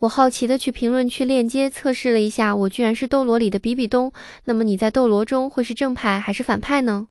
我好奇的去评论区链接测试了一下我居然是斗罗里的比比东那么你在斗罗中会是正派还是反派呢？